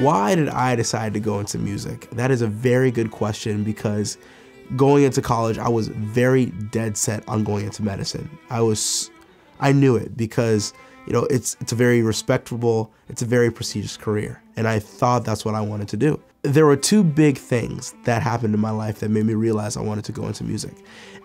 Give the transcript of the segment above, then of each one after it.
Why did I decide to go into music? That is a very good question because going into college, I was very dead set on going into medicine. I was, I knew it because you know it's it's a very respectable, it's a very prestigious career, and I thought that's what I wanted to do. There were two big things that happened in my life that made me realize I wanted to go into music.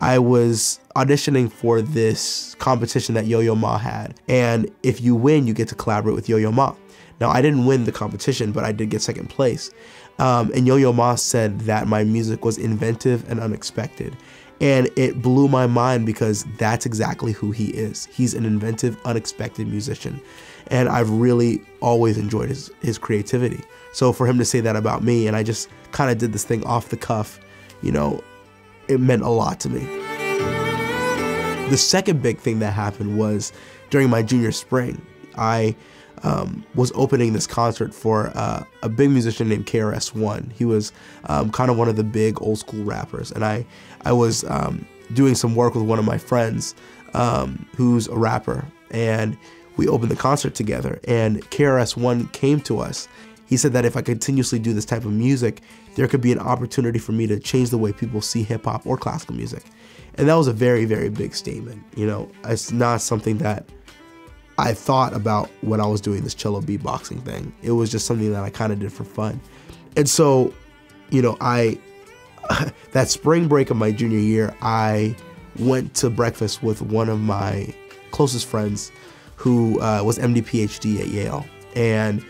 I was auditioning for this competition that Yo Yo Ma had, and if you win, you get to collaborate with Yo Yo Ma. Now, I didn't win the competition, but I did get second place. Um, and Yo Yo Ma said that my music was inventive and unexpected. And it blew my mind because that's exactly who he is. He's an inventive, unexpected musician. And I've really always enjoyed his, his creativity. So for him to say that about me, and I just kind of did this thing off the cuff, you know, it meant a lot to me. The second big thing that happened was during my junior spring. I um, was opening this concert for uh, a big musician named KRS-One. He was um, kind of one of the big old school rappers, and I I was um, doing some work with one of my friends um, who's a rapper, and we opened the concert together. And KRS-One came to us. He said that if I continuously do this type of music, there could be an opportunity for me to change the way people see hip hop or classical music. And that was a very, very big statement. You know, it's not something that I thought about when I was doing this cello beatboxing thing. It was just something that I kind of did for fun. And so, you know, I, that spring break of my junior year, I went to breakfast with one of my closest friends who uh, was MD PhD at Yale. And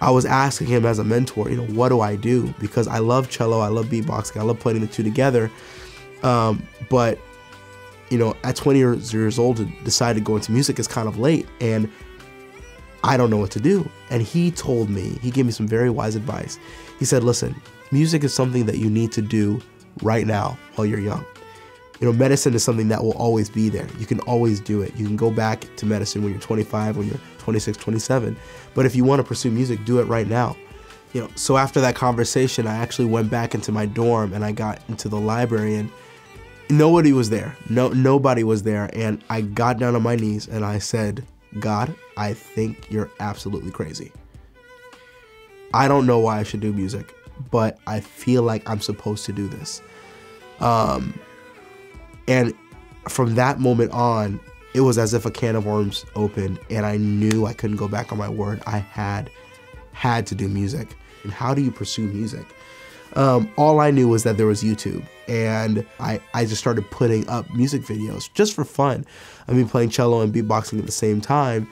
I was asking him as a mentor, you know, what do I do? Because I love cello, I love beatboxing, I love putting the two together. Um, but you know, at 20 years, old to decide to go into music is kind of late and I don't know what to do. And he told me, he gave me some very wise advice. He said, listen, music is something that you need to do right now while you're young. You know, medicine is something that will always be there. You can always do it. You can go back to medicine when you're 25, when you're 26, 27. But if you want to pursue music, do it right now. You know, so after that conversation, I actually went back into my dorm and I got into the library and nobody was there. No, nobody was there. And I got down on my knees and I said, God, I think you're absolutely crazy. I don't know why I should do music, but I feel like I'm supposed to do this. Um, and from that moment on, it was as if a can of worms opened and I knew I couldn't go back on my word. I had had to do music. And how do you pursue music? Um, all I knew was that there was YouTube, and I, I just started putting up music videos just for fun. I mean, playing cello and beatboxing at the same time.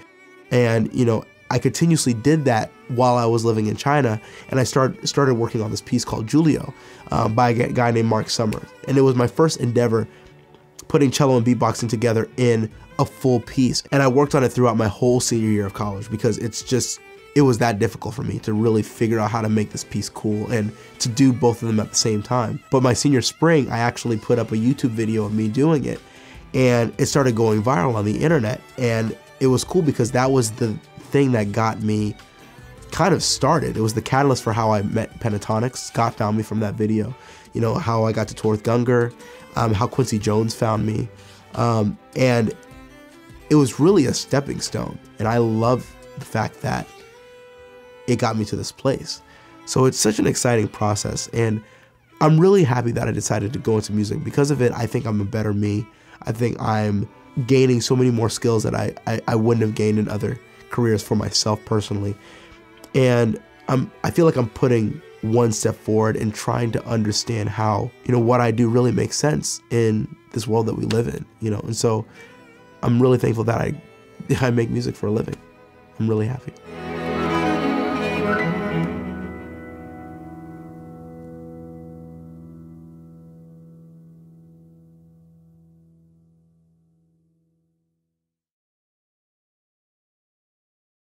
And, you know, I continuously did that while I was living in China, and I start, started working on this piece called Julie-O um, by a guy named Mark Summer, And it was my first endeavor putting cello and beatboxing together in a full piece. And I worked on it throughout my whole senior year of college because it's just it was that difficult for me to really figure out how to make this piece cool and to do both of them at the same time. But my senior spring, I actually put up a YouTube video of me doing it and it started going viral on the internet. And it was cool because that was the thing that got me kind of started. It was the catalyst for how I met Pentatonix. Scott found me from that video. You know, how I got to tour with Gungor, um, how Quincy Jones found me. Um, and it was really a stepping stone. And I love the fact that it got me to this place. So it's such an exciting process. And I'm really happy that I decided to go into music. Because of it, I think I'm a better me. I think I'm gaining so many more skills that I, I, I wouldn't have gained in other careers for myself personally. And I'm I feel like I'm putting one step forward and trying to understand how, you know, what I do really makes sense in this world that we live in, you know. And so I'm really thankful that I I make music for a living. I'm really happy.